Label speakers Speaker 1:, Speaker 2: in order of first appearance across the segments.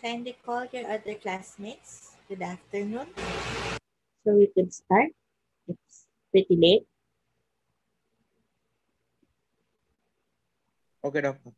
Speaker 1: Kindly call your other classmates. Good afternoon.
Speaker 2: So we can start. It's pretty late.
Speaker 3: Okay, doctor.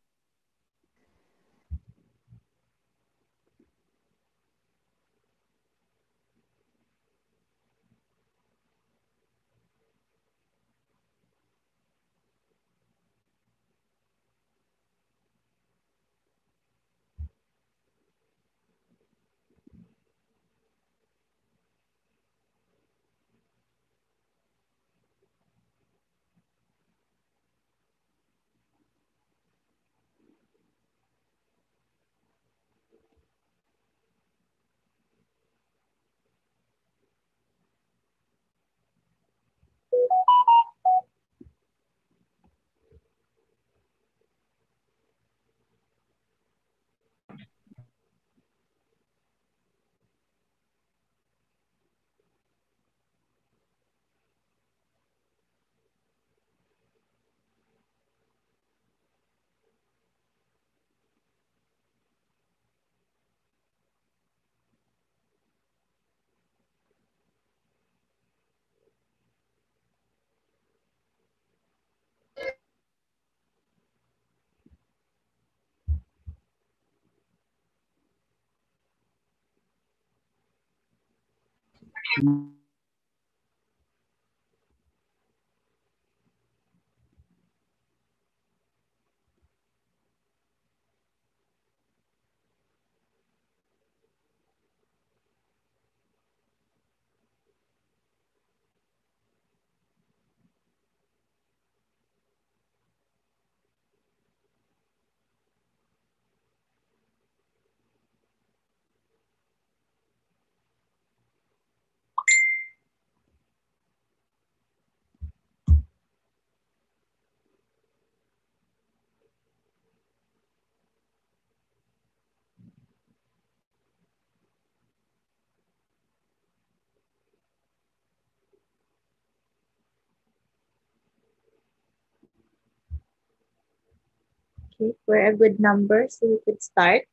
Speaker 1: Okay, for a good number, so we could start.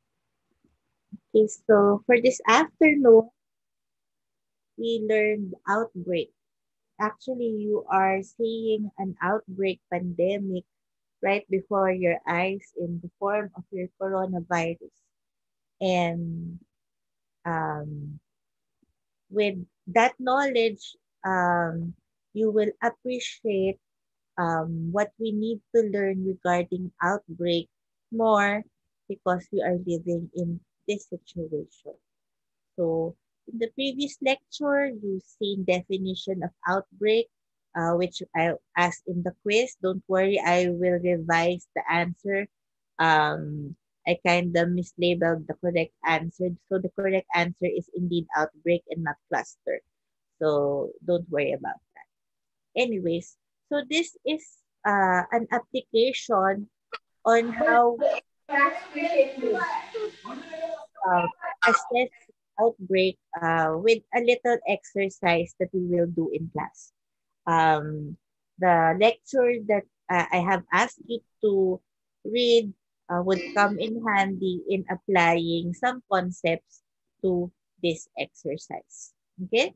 Speaker 1: Okay, so for this afternoon, we learned outbreak. Actually, you are seeing an outbreak pandemic right before your eyes in the form of your coronavirus. And um, with that knowledge, um, you will appreciate um, what we need to learn regarding outbreak more because we are living in this situation. So in the previous lecture, you've seen definition of outbreak, uh, which I asked in the quiz. Don't worry, I will revise the answer. Um, I kind of mislabeled the correct answer. So the correct answer is indeed outbreak and not cluster. So don't worry about that. Anyways, so this is uh, an application on how uh, assess outbreak uh, with a little exercise that we will do in class. Um, the lecture that uh, I have asked you to read uh, would come in handy in applying some concepts to this exercise. Okay?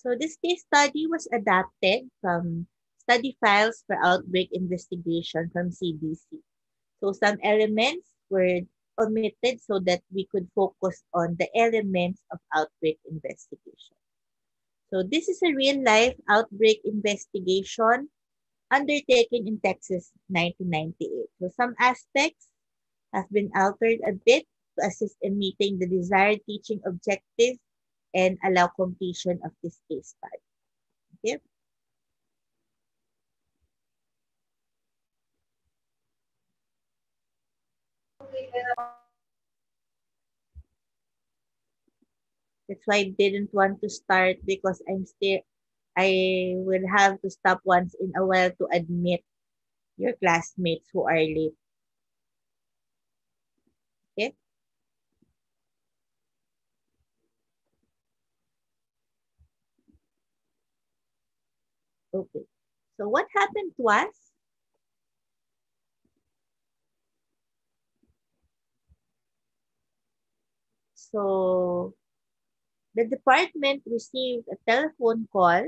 Speaker 1: So this case study was adapted from study files for outbreak investigation from CDC. So some elements were omitted so that we could focus on the elements of outbreak investigation. So this is a real life outbreak investigation undertaken in Texas 1998. So some aspects have been altered a bit to assist in meeting the desired teaching objectives and allow completion of this case study. Okay. That's why I didn't want to start because I'm still, I will have to stop once in a while to admit your classmates who are late. Okay. So what happened to us? So the department received a telephone call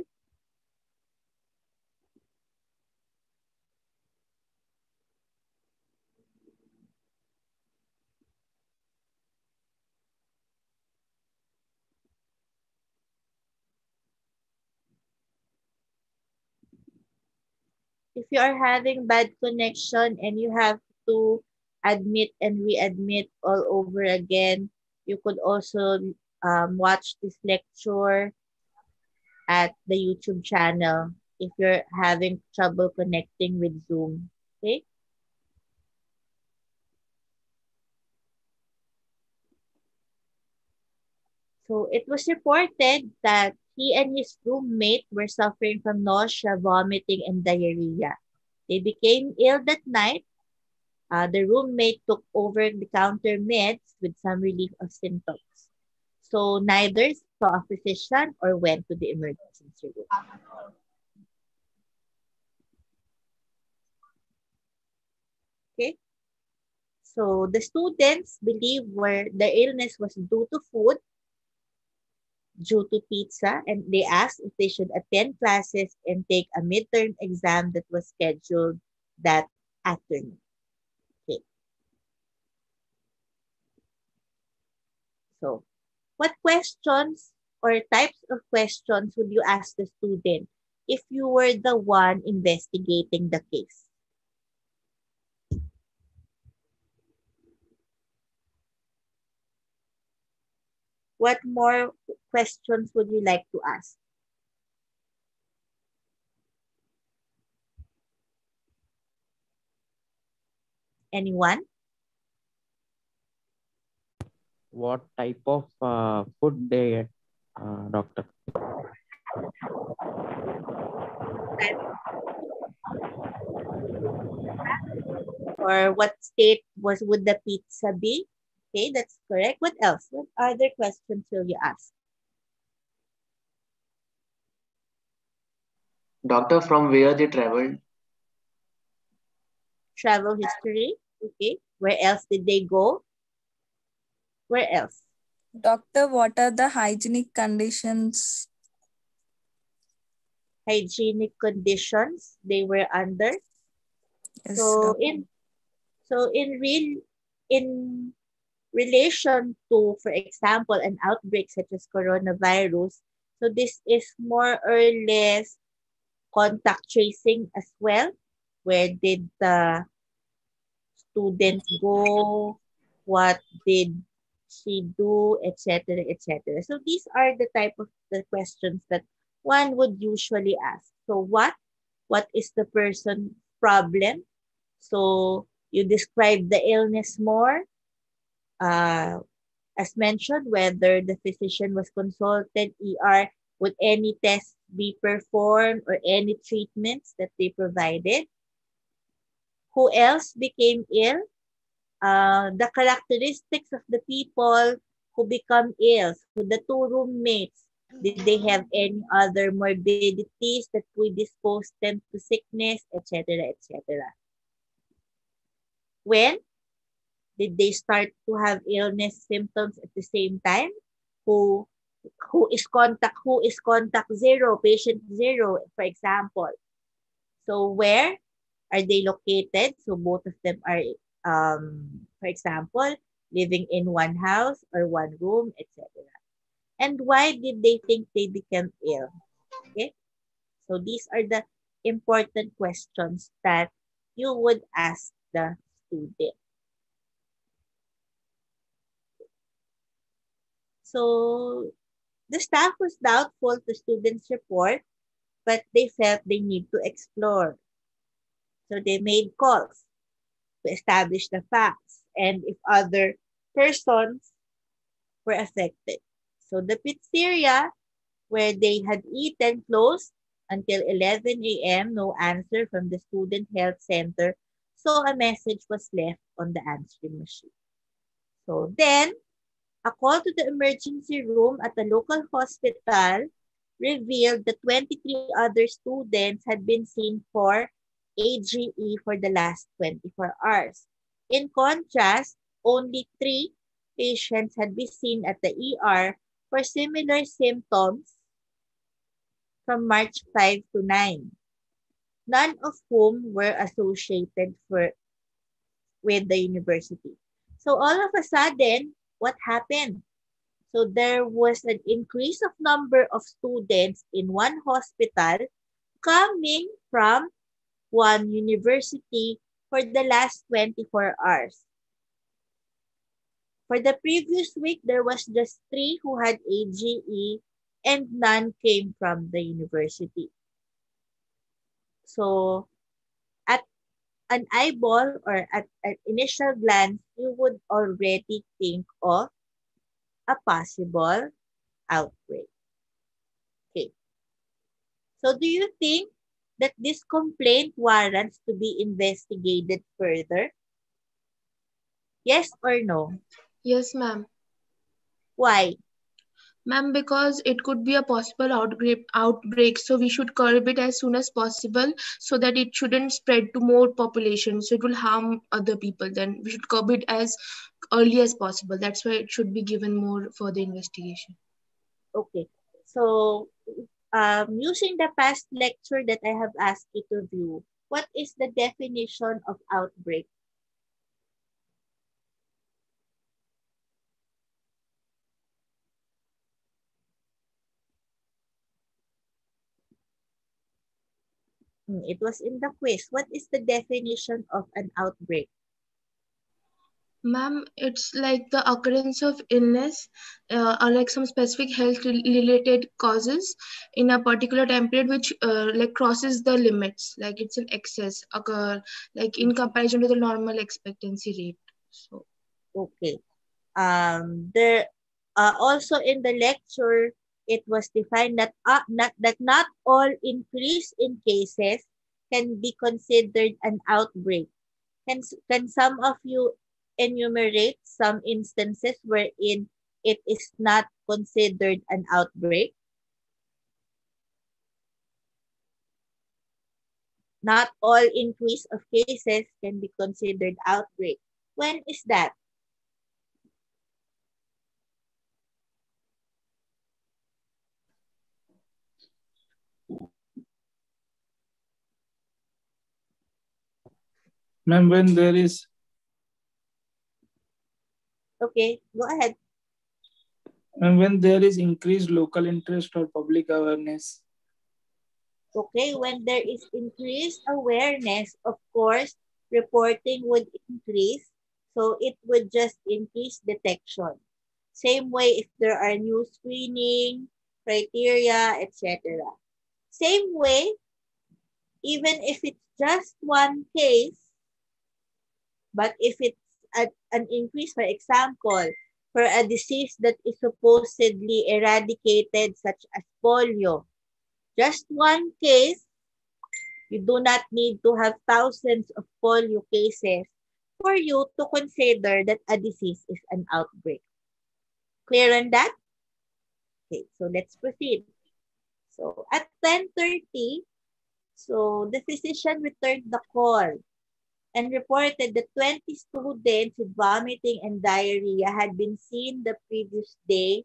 Speaker 1: if you are having bad connection and you have to admit and readmit all over again, you could also um, watch this lecture at the YouTube channel if you're having trouble connecting with Zoom. Okay? So it was reported that he and his roommate were suffering from nausea, vomiting, and diarrhea. They became ill that night. Uh, the roommate took over-the-counter meds with some relief of symptoms. So neither saw a physician or went to the emergency room. Okay. So the students believe where the illness was due to food due to pizza and they asked if they should attend classes and take a midterm exam that was scheduled that afternoon. Okay. So, what questions or types of questions would you ask the student if you were the one investigating the case? What more questions would you like to ask? Anyone?
Speaker 3: What type of uh, food they uh, doctor?
Speaker 1: Or what state was would the pizza be? Okay, that's correct. What else? What other questions will you ask?
Speaker 4: Doctor, from where they traveled?
Speaker 1: Travel history. Okay. Where else did they go? Where else?
Speaker 5: Doctor, what are the hygienic conditions?
Speaker 1: Hygienic conditions they were under.
Speaker 5: Yes,
Speaker 1: So
Speaker 5: doctor.
Speaker 1: in so in real in relation to, for example, an outbreak such as coronavirus, so this is more or less contact tracing as well. Where did the students go? What did she do, etc., etc. So these are the type of the questions that one would usually ask. So what? What is the person's problem? So you describe the illness more. Uh, as mentioned, whether the physician was consulted, ER, would any tests be performed or any treatments that they provided? Who else became ill? Uh, the characteristics of the people who become ill. So the two roommates, did they have any other morbidities that predispose them to sickness, etc., etc. When did they start to have illness symptoms at the same time? Who who is contact who is contact zero, patient zero, for example. So where are they located? So both of them are, um, for example, living in one house or one room, etc. And why did they think they became ill? Okay. So these are the important questions that you would ask the student. So the staff was doubtful to students' report, but they felt they need to explore. So they made calls to establish the facts and if other persons were affected. So the pizzeria where they had eaten closed until 11 a.m. No answer from the student health center. So a message was left on the answering machine. So then, a call to the emergency room at the local hospital revealed that 23 other students had been seen for AGE for the last 24 hours. In contrast, only three patients had been seen at the ER for similar symptoms from March 5 to 9, none of whom were associated for, with the university. So all of a sudden, what happened? So there was an increase of number of students in one hospital coming from one university for the last 24 hours. For the previous week, there was just three who had AGE and none came from the university. So an eyeball or at an initial glance, you would already think of a possible outbreak. Okay. So do you think that this complaint warrants to be investigated further? Yes or no?
Speaker 6: Yes, ma'am.
Speaker 1: Why?
Speaker 6: Ma'am, because it could be a possible outbreak, outbreak, so we should curb it as soon as possible so that it shouldn't spread to more population. So it will harm other people. Then we should curb it as early as possible. That's why it should be given more further investigation.
Speaker 1: Okay. So um, using the past lecture that I have asked you to view, what is the definition of outbreak? It was in the quiz. What is the definition of an outbreak?
Speaker 6: Ma'am, it's like the occurrence of illness uh, or like some specific health related causes in a particular time period which uh, like crosses the limits, like it's an excess occur like in comparison to the normal expectancy rate. So
Speaker 1: Okay. Um, there uh, also in the lecture, it was defined that uh, not that not all increase in cases can be considered an outbreak. Can can some of you enumerate some instances wherein it is not considered an outbreak? Not all increase of cases can be considered outbreak. When is that?
Speaker 7: Ma'am, when there is
Speaker 1: Okay, go ahead.
Speaker 7: ma'am, when there is increased local interest or public awareness.
Speaker 1: Okay, when there is increased awareness, of course, reporting would increase. So it would just increase detection. Same way if there are new screening, criteria, etc. Same way, even if it's just one case, but if it's a, an increase, for example, for a disease that is supposedly eradicated, such as polio, just one case, you do not need to have thousands of polio cases for you to consider that a disease is an outbreak. Clear on that? Okay, so let's proceed. So at 10.30, so the physician returned the call and reported that 20 students with vomiting and diarrhea had been seen the previous day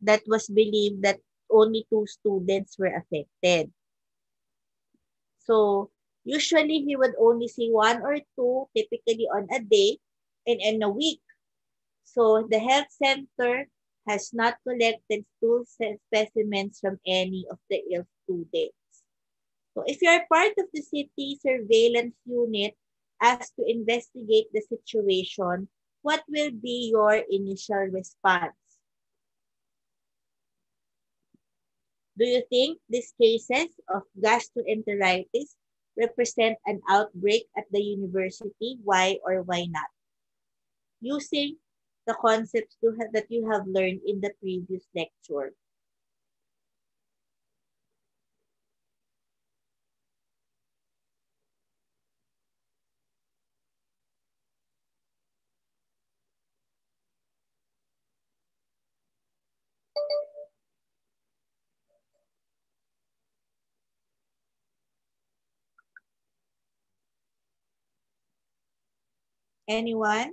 Speaker 1: that was believed that only two students were affected. So usually he would only see one or two, typically on a day and in a week. So the health center has not collected stool specimens from any of the ill students. So if you are part of the city surveillance unit asked to investigate the situation, what will be your initial response? Do you think these cases of gastroenteritis represent an outbreak at the university? Why or why not? Using the concepts that you have learned in the previous lecture. Anyone?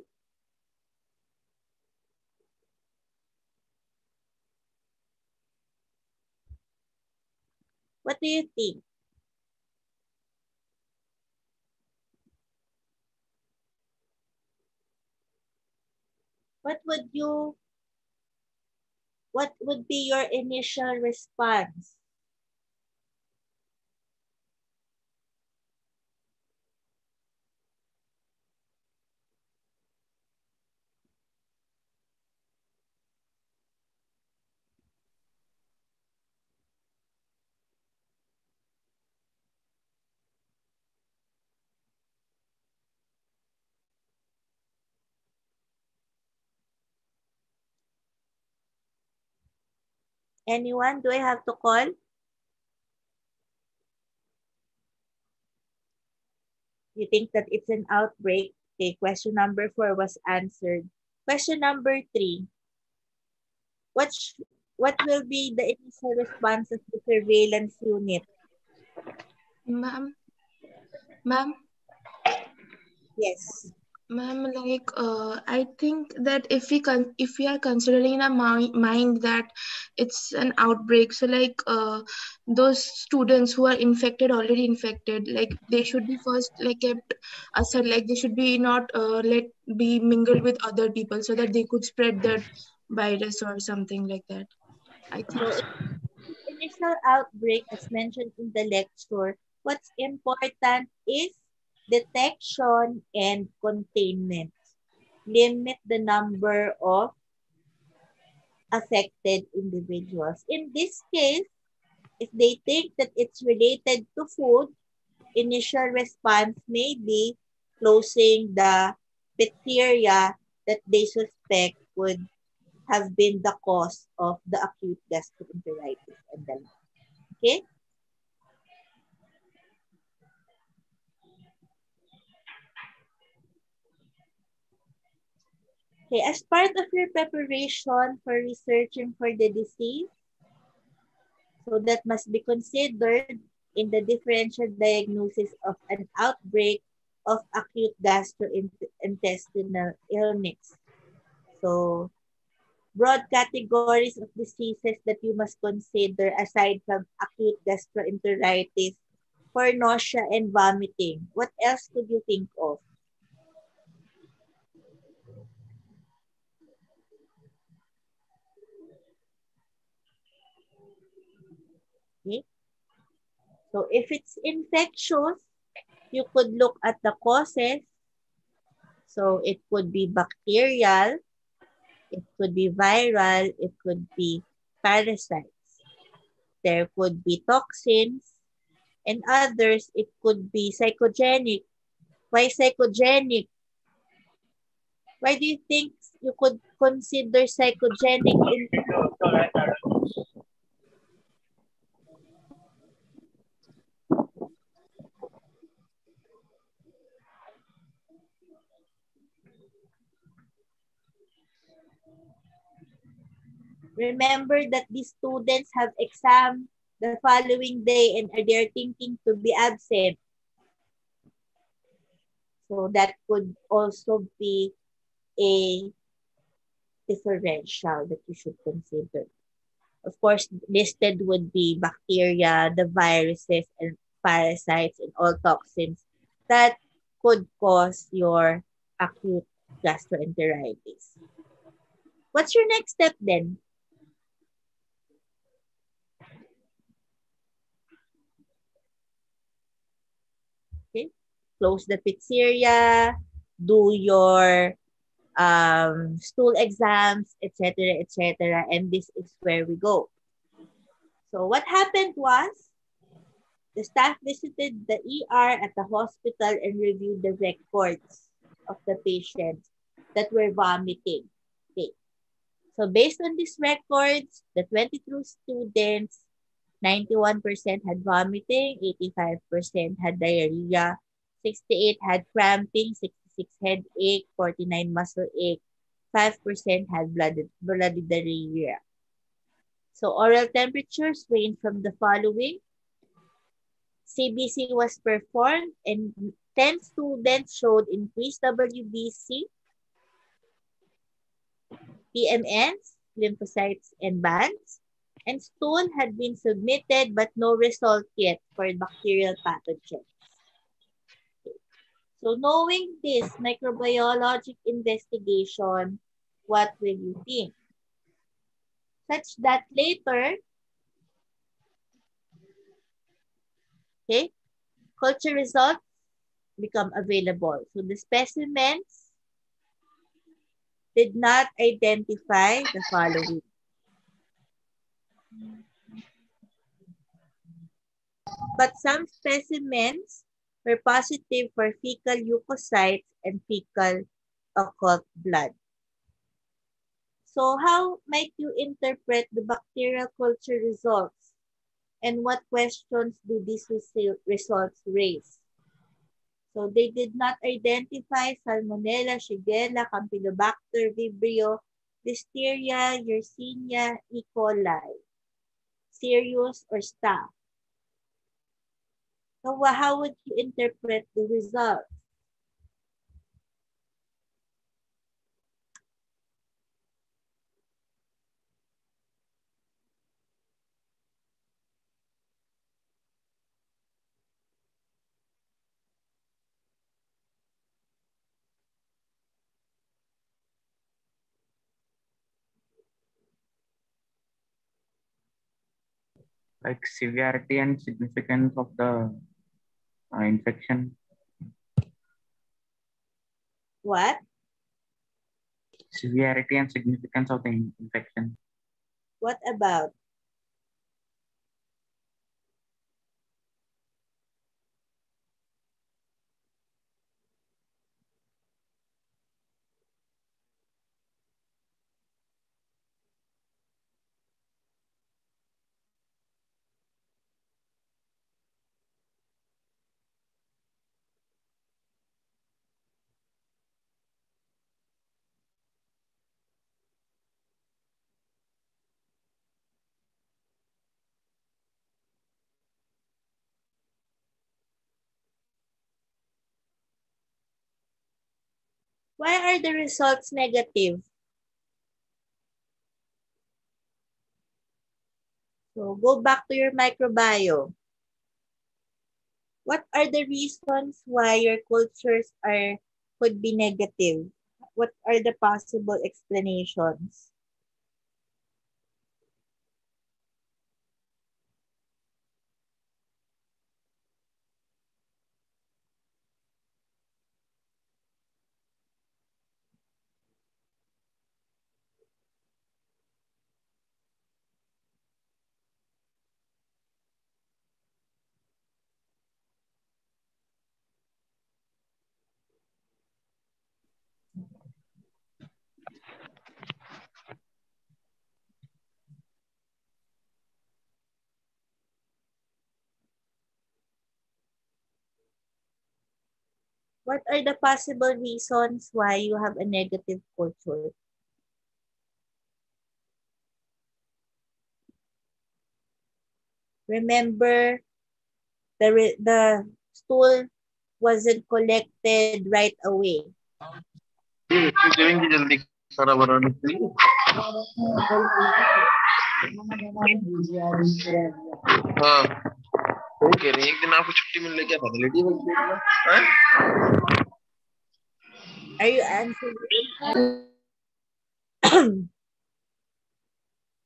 Speaker 1: What do you think? What would you, what would be your initial response? Anyone? Do I have to call? You think that it's an outbreak? Okay, question number four was answered. Question number three. What, what will be the initial response of the surveillance unit?
Speaker 6: Ma'am, ma'am,
Speaker 1: Yes.
Speaker 6: Ma'am, like uh, I think that if we con if we are considering in our mi- mind that it's an outbreak, so like uh, those students who are infected already infected, like they should be first like kept aside, like they should be not uh, let be mingled with other people so that they could spread that virus or something like that. I think.
Speaker 1: So, initial outbreak, as mentioned in the lecture, what's important is detection and containment. Limit the number of affected individuals. In this case, if they think that it's related to food, initial response may be closing the bacteria that they suspect would have been the cause of the acute gastroenteritis and the. Okay? Okay, as part of your preparation for researching for the disease, so that must be considered, in the differential diagnosis of an outbreak of acute gastrointestinal illness. So, broad categories of diseases that you must consider aside from acute gastroenteritis for nausea and vomiting. What else could you think of? Okay. So if it's infectious, you could look at the causes. So it could be bacterial, it could be viral, it could be parasites. There could be toxins, and others, it could be psychogenic. Why psychogenic? Why do you think you could consider psychogenic in Remember that these students have exam the following day and they are thinking to be absent. So that could also be a differential that you should consider. Of course, listed would be bacteria, the viruses, and parasites, and all toxins that could cause your acute gastroenteritis. What's your next step then? Close the pizzeria, do your um, stool exams, etc., etc. And this is where we go. So what happened was, the staff visited the ER at the hospital and reviewed the records of the patients that were vomiting. Okay. So based on these records, the 22 students, 91% had vomiting, 85% had diarrhea, 68 had cramping, 66 headache, 49 muscle ache, 5% had blood, bloody diarrhea. So oral temperatures range from the following. CBC was performed and 10 students showed increased WBC, PMNs, lymphocytes, and bands. And stool had been submitted but no result yet for bacterial pathogens. So knowing this microbiologic investigation, what will you think? Such that later, okay, culture results become available. So the specimens did not identify the following. But some specimens were positive for fecal leukocytes and fecal occult blood. So how might you interpret the bacterial culture results? And what questions do these results raise? So they did not identify Salmonella, Shigella, Campylobacter, Vibrio, Listeria, Yersinia, E. coli, Serious, or Staph. So how would you interpret the results?
Speaker 3: like severity and significance of the uh, infection.
Speaker 1: What?
Speaker 3: Severity and significance of the in infection.
Speaker 1: What about? Why are the results negative? So go back to your microbiome. What are the reasons why your cultures are could be negative? What are the possible explanations? What are the possible reasons why you have a negative culture? Remember, the, the stool wasn't collected right away.
Speaker 4: Uh. वो कह रही है एक दिन आपको छुट्टी मिलने क्या था लेडी हैं
Speaker 1: Are you answering?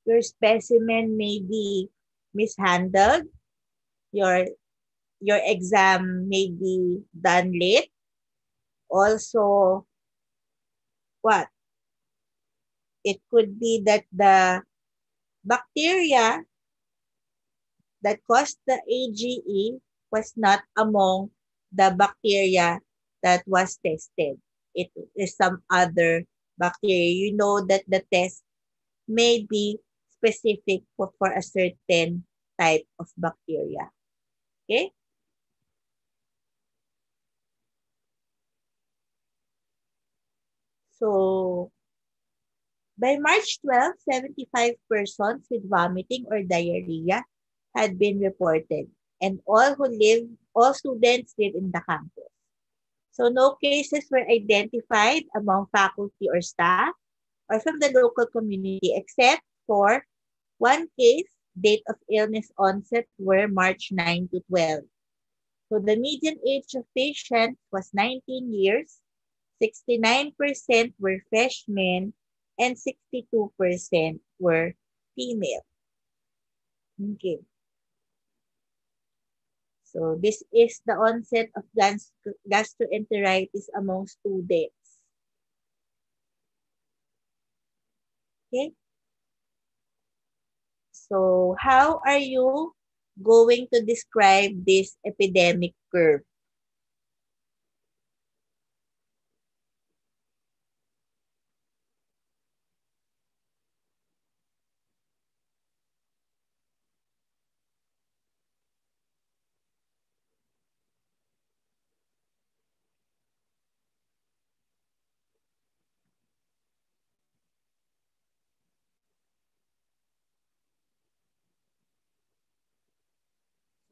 Speaker 1: Your specimen may be mishandled. Your your exam may be done late. Also, what? It could be that the bacteria that caused the AGE was not among the bacteria that was tested. It is some other bacteria. You know that the test may be specific for, for a certain type of bacteria. Okay? So, by March 12, 75 persons with vomiting or diarrhea had been reported and all who live, all students live in the campus. So no cases were identified among faculty or staff or from the local community except for one case, date of illness onset were March 9 to 12. So the median age of patient was 19 years, 69% were freshmen, and 62% were female. Okay. So this is the onset of gas- gastroenteritis among students. Okay. So how are you going to describe this epidemic curve?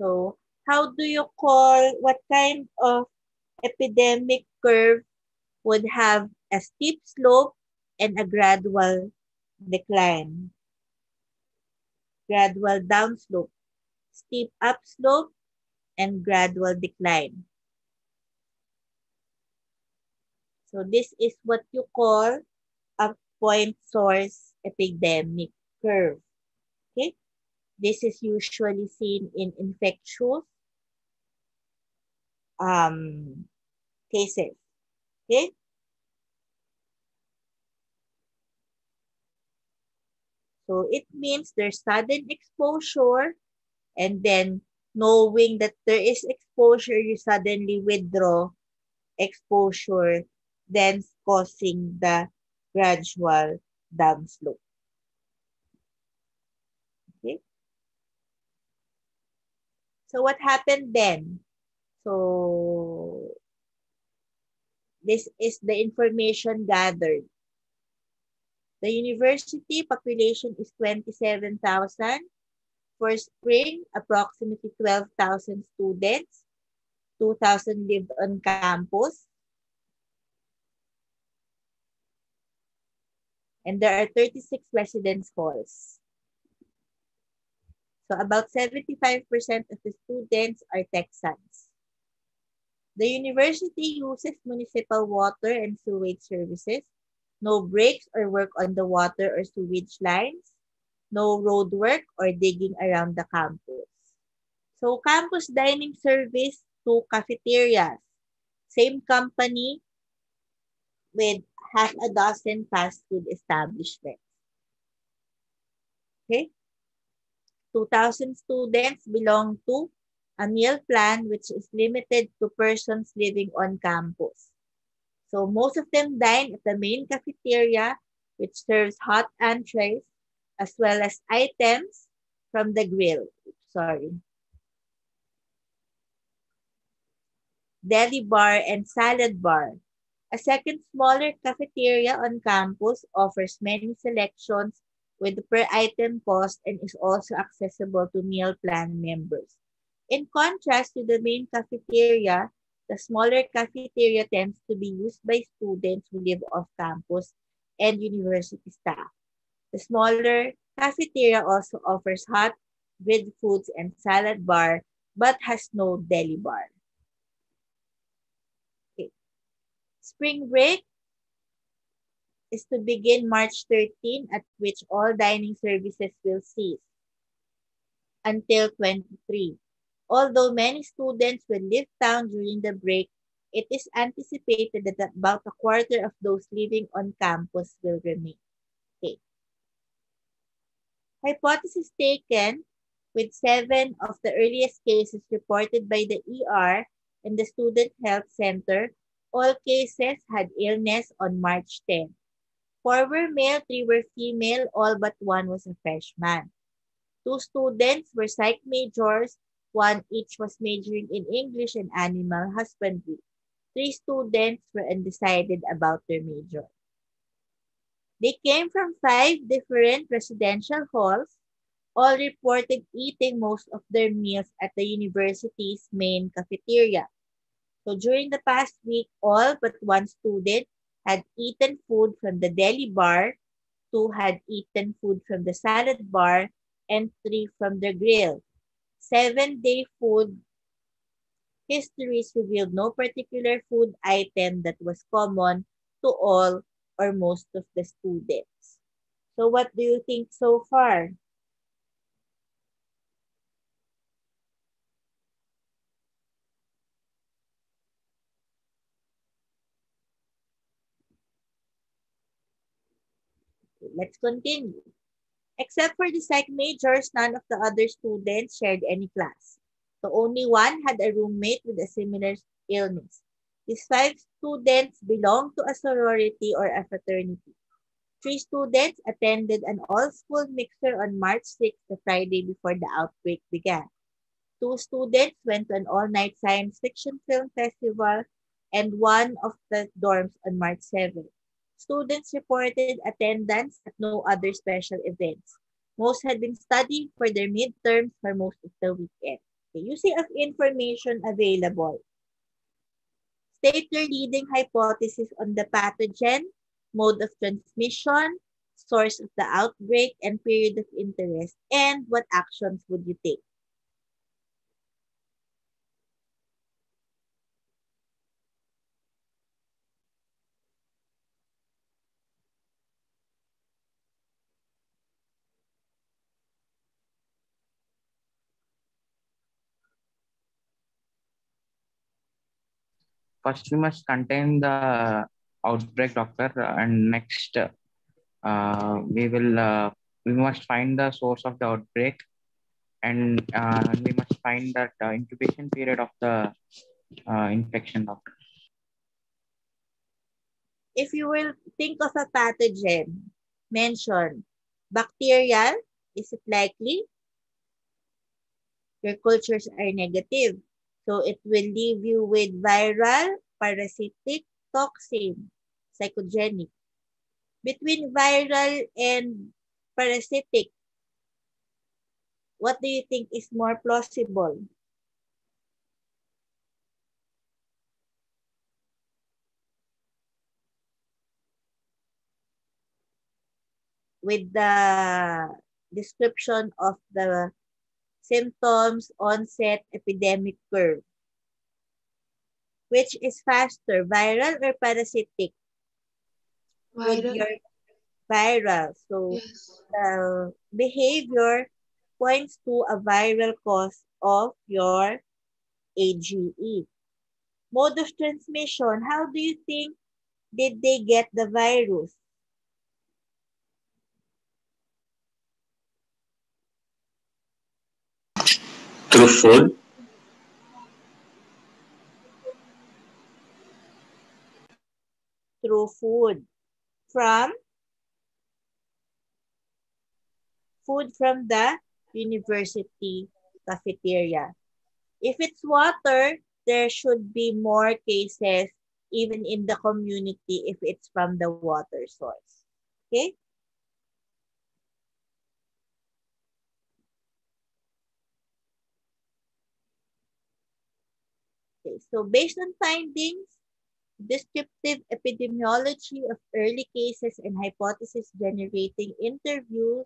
Speaker 1: So how do you call, what kind of epidemic curve would have a steep slope and a gradual decline? Gradual downslope, steep upslope, and gradual decline. So this is what you call a point source epidemic curve. This is usually seen in infectious um, cases. Okay? So it means there's sudden exposure and then knowing that there is exposure, you suddenly withdraw exposure, then causing the gradual downslope. So what happened then? So this is the information gathered. The university population is 27,000. For spring, approximately 12,000 students. 2,000 lived on campus. And there are 36 residence halls. So about 75% of the students are Texans. The university uses municipal water and sewage services. No breaks or work on the water or sewage lines. No road work or digging around the campus. So campus dining service to cafeterias. Same company with half a dozen fast food establishments. Okay? 2,000 students belong to a meal plan which is limited to persons living on campus. So most of them dine at the main cafeteria which serves hot entrees as well as items from the grill. Sorry. Deli bar and salad bar. A second smaller cafeteria on campus offers many selections with per item cost and is also accessible to meal plan members. In contrast to the main cafeteria, the smaller cafeteria tends to be used by students who live off campus and university staff. The smaller cafeteria also offers hot, grilled foods and salad bar, but has no deli bar. Okay. Spring break is to begin March 13 at which all dining services will cease until 23. Although many students will leave town during the break, it is anticipated that about a quarter of those living on campus will remain. Okay. Hypothesis taken with seven of the earliest cases reported by the ER and the Student Health Center all cases had illness on March 10. Four were male, three were female, all but one was a freshman. Two students were psych majors, one each was majoring in English and animal husbandry. Three students were undecided about their major. They came from five different residential halls, all reported eating most of their meals at the university's main cafeteria. So during the past week, all but one student had eaten food from the deli bar, two had eaten food from the salad bar, and three from the grill. Seven-day food histories revealed no particular food item that was common to all or most of the students. So what do you think so far? Let's continue. Except for the psych majors, none of the other students shared any class. So only one had a roommate with a similar illness. These five students belonged to a sorority or a fraternity. Three students attended an all-school mixer on March 6, the Friday before the outbreak began. Two students went to an all-night science fiction film festival and one of the dorms on March 7. Students reported attendance at no other special events. Most had been studying for their midterms for most of the weekend. Okay, using of information available. State your leading hypothesis on the pathogen, mode of transmission, source of the outbreak, and period of interest, and what actions would you take?
Speaker 3: First, we must contain the outbreak, doctor, and next, uh, we will uh, we must find the source of the outbreak, and uh, we must find that uh, incubation period of the uh, infection, doctor.
Speaker 1: If you will think of a pathogen, mention bacterial, is it likely? Your cultures are negative. So it will leave you with viral, parasitic, toxin, psychogenic. Between viral and parasitic, what do you think is more plausible? with the description of the symptoms, onset, epidemic curve. Which is faster, viral or parasitic?
Speaker 6: Viral.
Speaker 1: your viral. So
Speaker 6: Yes.
Speaker 1: the behavior points to a viral cause of your AGE. Mode of transmission, how do you think did they get the virus?
Speaker 4: Food.
Speaker 1: Through food. From? Food from the university cafeteria. If it's water, there should be more cases even in the community if it's from the water source. Okay? Okay, so based on findings, descriptive epidemiology of early cases and hypothesis generating interviews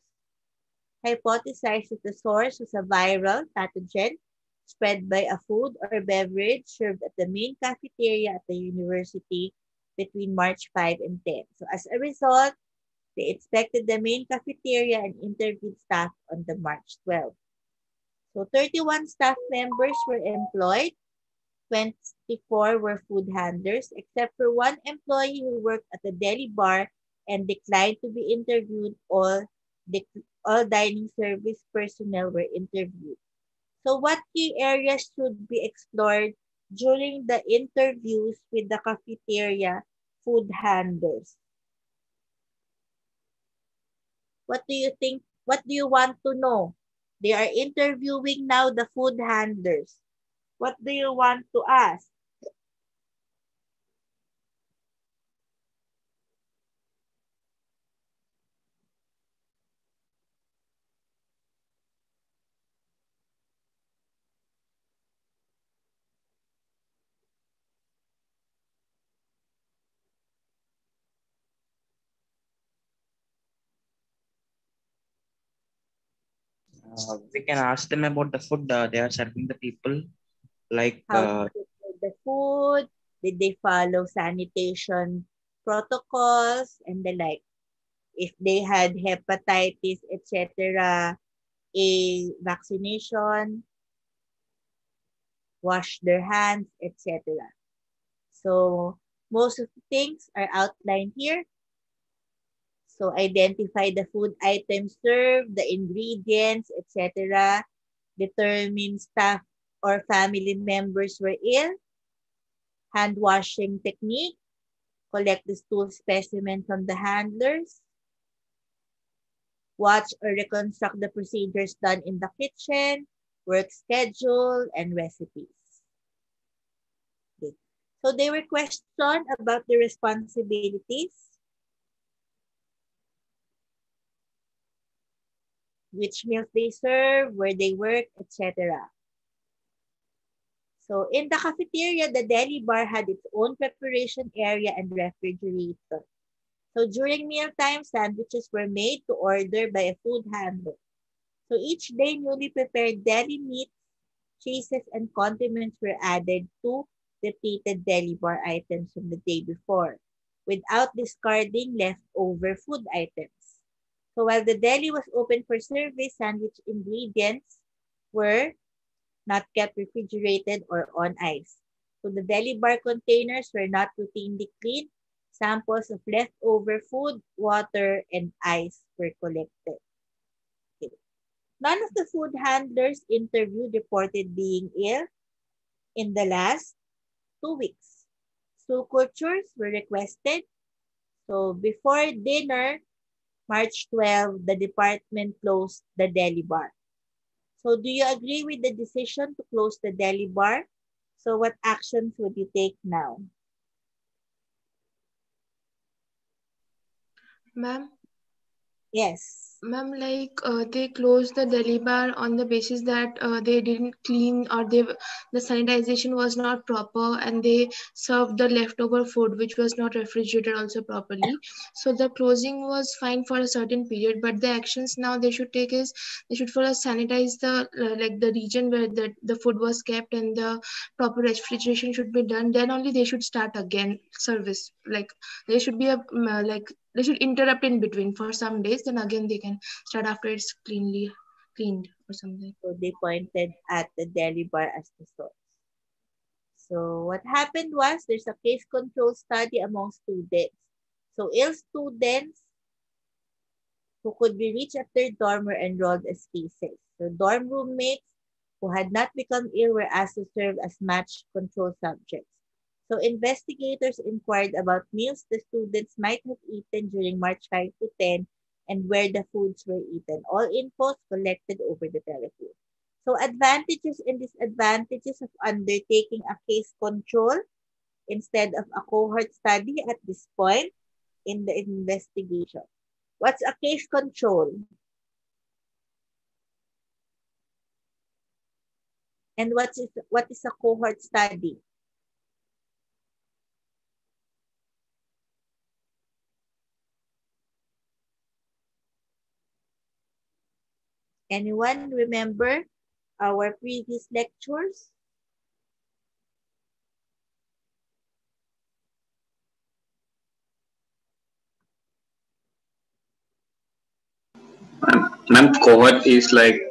Speaker 1: hypothesized that the source was a viral pathogen spread by a food or beverage served at the main cafeteria at the university between March 5 and 10. So as a result, they inspected the main cafeteria and interviewed staff on the March 12. So 31 staff members were employed 24 were food handlers, except for one employee who worked at the deli bar and declined to be interviewed. All, all dining service personnel were interviewed. So what key areas should be explored during the interviews with the cafeteria food handlers? What do you think? What do you want to know? They are interviewing now the food handlers. What do you want to ask?
Speaker 3: Uh, we can ask them about the food uh, they are serving the people. Like,
Speaker 1: How
Speaker 3: uh,
Speaker 1: the food? Did they follow sanitation protocols and the like? If they had hepatitis, etc., a vaccination, wash their hands, etc. So most of the things are outlined here. So identify the food items served, the ingredients, etc. Determine staff or family members were ill. Hand washing technique. Collect the stool specimen from the handlers. Watch or reconstruct the procedures done in the kitchen, work schedule, and recipes. Okay. So they were questioned about the responsibilities. Which meals they serve, where they work, etc. So in the cafeteria, the deli bar had its own preparation area and refrigerator. So during mealtime, sandwiches were made to order by a food handler. So each day, newly prepared deli meats, cheeses, and condiments were added to the depleted deli bar items from the day before without discarding leftover food items. So while the deli was open for service, sandwich ingredients were not kept refrigerated or on ice. So the deli bar containers were not routinely cleaned. Samples of leftover food, water, and ice were collected. Okay. None of the food handlers interviewed reported being ill in the last two weeks. So cultures were requested. So before dinner, March 12, the department closed the deli bar. So do you agree with the decision to close the deli bar? So what actions would you take now?
Speaker 6: Ma'am,
Speaker 1: Yes.
Speaker 6: Ma'am, like uh, they closed the deli bar on the basis that uh, they didn't clean or they the sanitization was not proper and they served the leftover food which was not refrigerated also properly. So the closing was fine for a certain period, but the actions now they should take is they should first sanitize the uh, like the region where the, the food was kept and the proper refrigeration should be done. Then only they should start again service. Like there should be a uh, like they should interrupt in between for some days then again they can start after it's cleanly cleaned or something
Speaker 1: So they pointed at the deli bar as the source. So what happened was there's a case control study among students. So ill students who could be reached at their dorm were enrolled as cases. So dorm roommates who had not become ill were asked to serve as match control subjects. So investigators inquired about meals the students might have eaten during March 5 to 10 and where the foods were eaten. All infos collected over the telephone. So advantages and disadvantages of undertaking a case control instead of a cohort study at this point in the investigation. What's a case control? And what is what is a cohort study? Anyone remember our previous lectures?
Speaker 8: Ma'am, cohort is like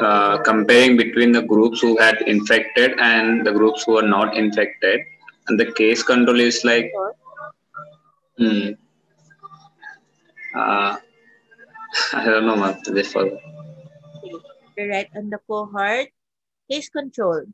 Speaker 8: uh, comparing between the groups who had infected and the groups who are not infected. And the case control is like, hmm, uh, I don't know, ma'am. This for
Speaker 1: Okay, right on the cohort. Case control.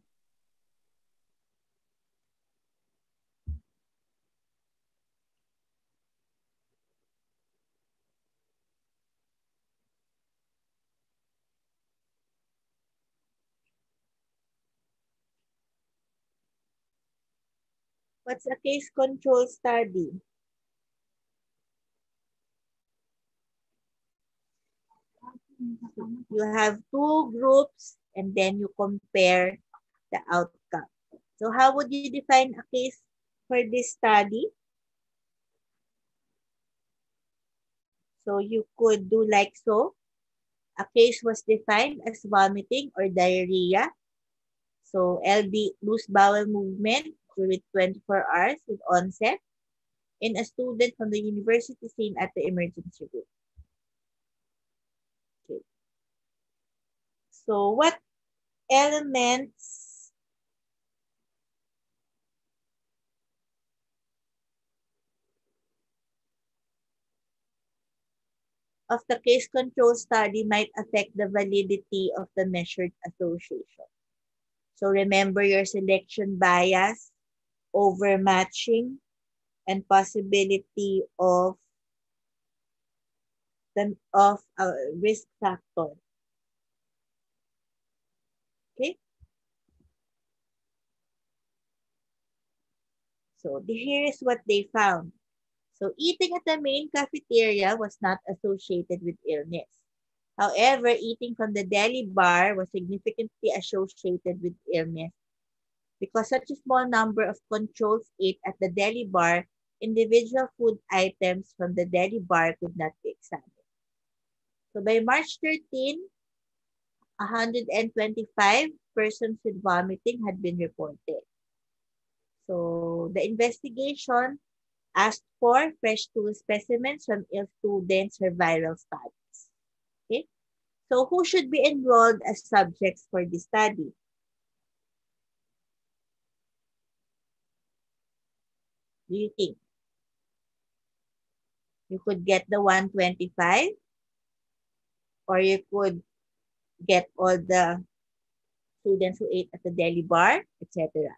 Speaker 1: What's a case control study? You have two groups and then you compare the outcome. So how would you define a case for this study? So you could do like so. A case was defined as vomiting or diarrhea. So LB, loose bowel movement during 24 hours with onset in a student from the university seen at the emergency room. Okay. So what elements of the case control study might affect the validity of the measured association. So remember your selection bias, overmatching, and possibility of the of a risk factor. Okay. So here is what they found. So eating at the main cafeteria was not associated with illness. However, eating from the deli bar was significantly associated with illness. Because such a small number of controls ate at the deli bar, individual food items from the deli bar could not be examined. So by March 13, 125 persons with vomiting had been reported. So the investigation asked for fresh stool specimens from ill students for viral studies. Okay, so who should be enrolled as subjects for this study? Do you think? You could get the 125 or you could get all the students who ate at the deli bar, etc.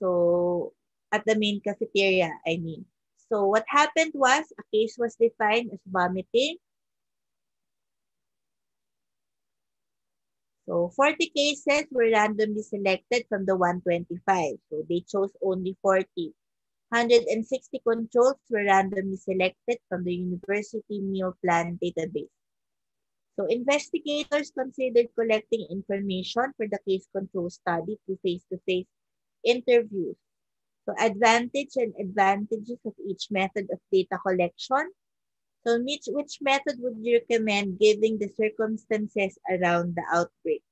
Speaker 1: So at the main cafeteria, I mean. So what happened was a case was defined as vomiting. So 40 cases were randomly selected from the 125. So they chose only 40. 160 controls were randomly selected from the university meal plan database. So investigators considered collecting information for the case control study through face-to-face interviews. So advantage and advantages of each method of data collection. So which, which method would you recommend given the circumstances around the outbreak?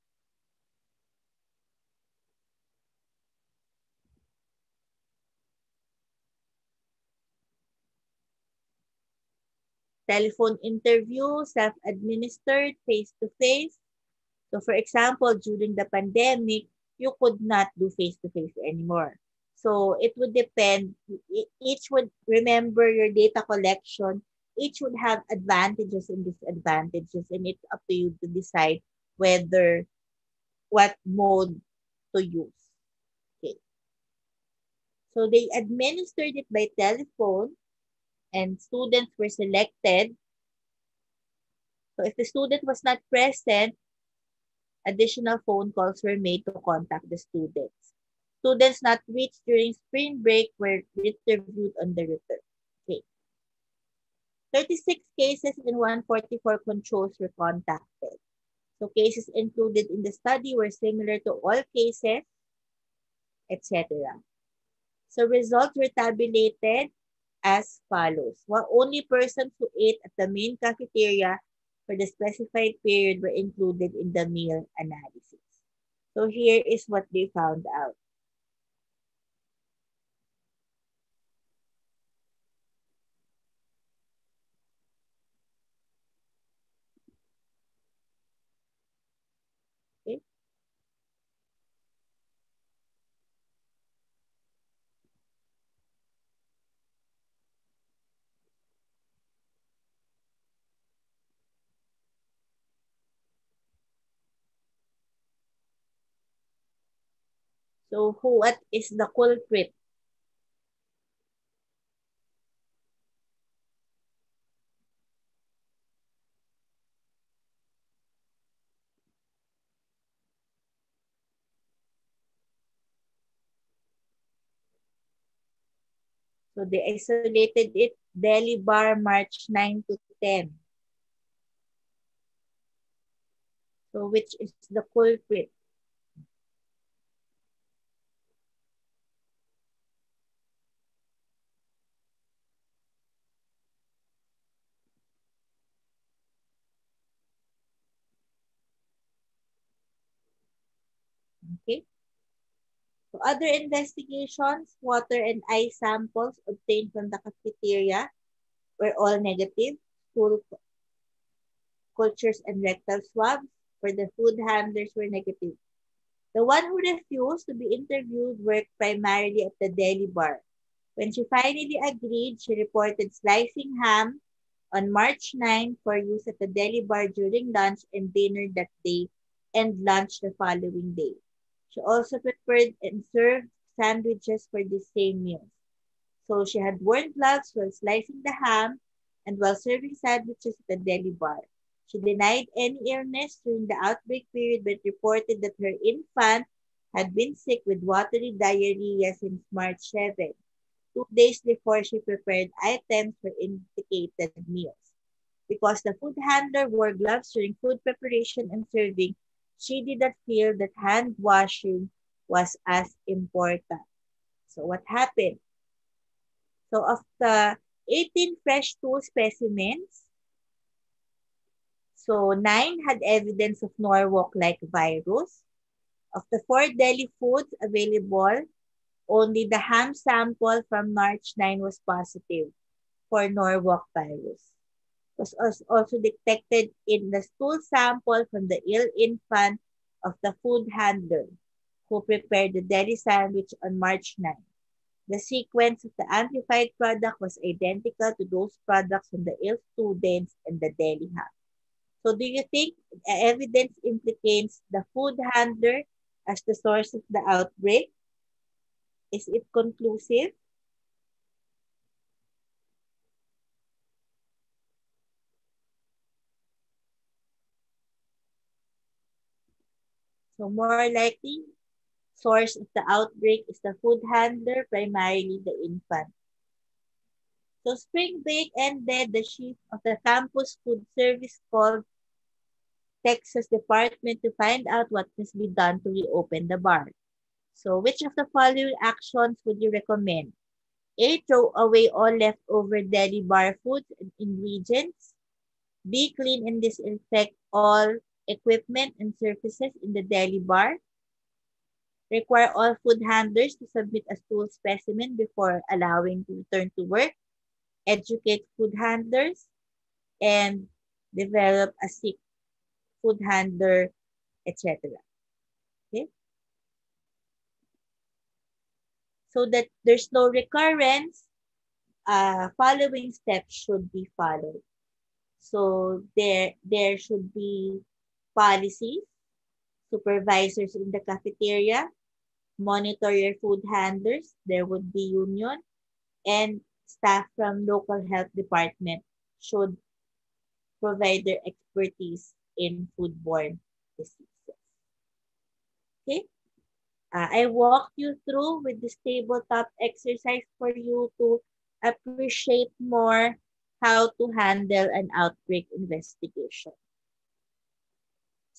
Speaker 1: telephone interview, self-administered, face-to-face. So for example, during the pandemic, you could not do face-to-face anymore. So it would depend, each would remember your data collection, each would have advantages and disadvantages and it's up to you to decide whether, what mode to use. Okay. So they administered it by telephone and students were selected. So if the student was not present, additional phone calls were made to contact the students. Students not reached during spring break were interviewed on the return. Okay. 36 cases and 144 controls were contacted. So cases included in the study were similar to all cases, etc. So results were tabulated as follows. While only persons who ate at the main cafeteria for the specified period were included in the meal analysis. So here is what they found out. So who what is the culprit? So they isolated it deli bar March 9 to 10. So which is the culprit? Okay. So other investigations, water and eye samples obtained from the cafeteria were all negative. Stool cultures and rectal swabs for the food handlers were negative. The one who refused to be interviewed worked primarily at the deli bar. When she finally agreed, she reported slicing ham on March 9 for use at the deli bar during lunch and dinner that day and lunch the following day. She also prepared and served sandwiches for the same meals. So she had worn gloves while slicing the ham and while serving sandwiches at the deli bar. She denied any illness during the outbreak period but reported that her infant had been sick with watery diarrhea since March 7, two days before she prepared items for indicated meals. Because the food handler wore gloves during food preparation and serving, she did not feel that hand washing was as important. So what happened? So of the 18 fresh stool specimens, so nine had evidence of Norwalk-like virus. Of the four deli foods available, only the ham sample from March 9 was positive for Norwalk virus was also detected in the stool sample from the ill infant of the food handler who prepared the deli sandwich on March 9. The sequence of the amplified product was identical to those products from the ill students and the deli hub. So do you think evidence implicates the food handler as the source of the outbreak? Is it conclusive? So more likely, Source of the outbreak is the food handler, primarily the infant. So spring break ended, the chief of the campus food service called Texas department to find out what must be done to reopen the bar. So which of the following actions would you recommend? A, throw away all leftover deli bar foods and ingredients. B, clean and disinfect all equipment and surfaces in the deli bar. Require all food handlers to submit a stool specimen before allowing to return to work. Educate food handlers and develop a sick food handler, etc. Okay? So that there's no recurrence, uh, following steps should be followed. So there, there should be policies, supervisors in the cafeteria, monitor your food handlers, there would be union, and staff from local health department should provide their expertise in foodborne diseases. Okay? Uh, I walked you through with this tabletop exercise for you to appreciate more how to handle an outbreak investigation.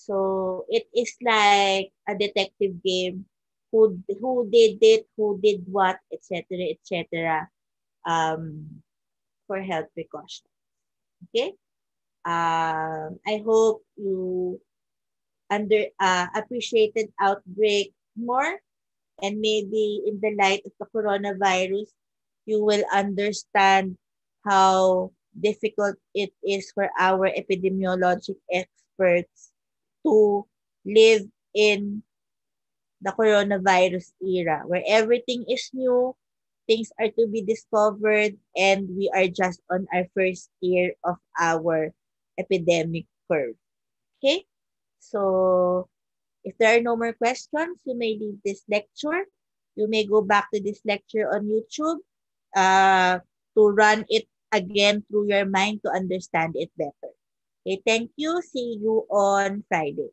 Speaker 1: So it is like a detective game. Who, who did it, who did what, etc., etc. Um, for health precautions. Okay? Um, I hope you under uh, appreciated outbreak more and maybe in the light of the coronavirus, you will understand how difficult it is for our epidemiologic experts to live in the coronavirus era where everything is new, things are to be discovered, and we are just on our first year of our epidemic curve. Okay? So, if there are no more questions, you may leave this lecture. You may go back to this lecture on YouTube uh, to run it again through your mind to understand it better. Okay, thank you. See you on Friday.